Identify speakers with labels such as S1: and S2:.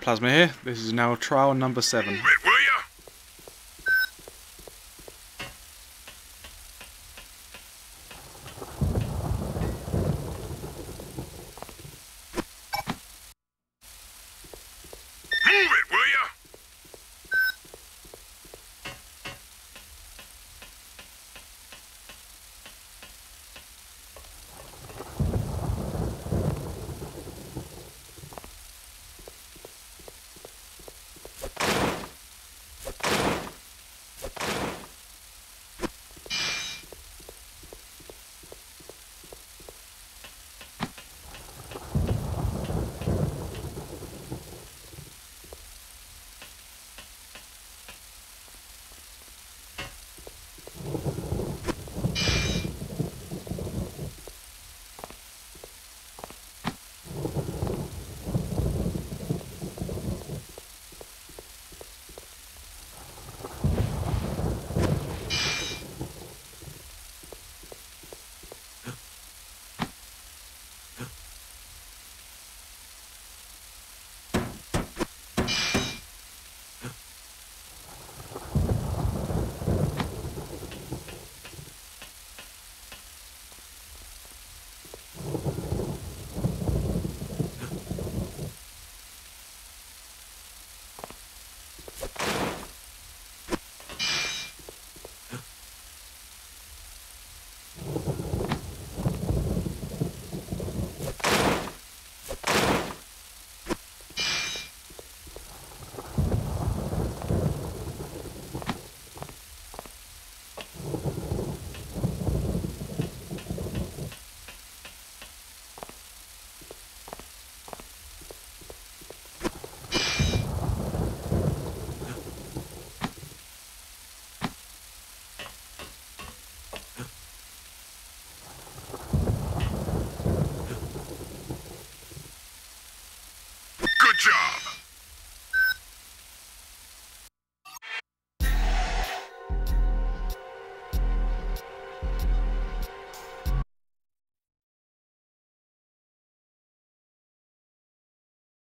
S1: Plasma here. This is now trial number seven.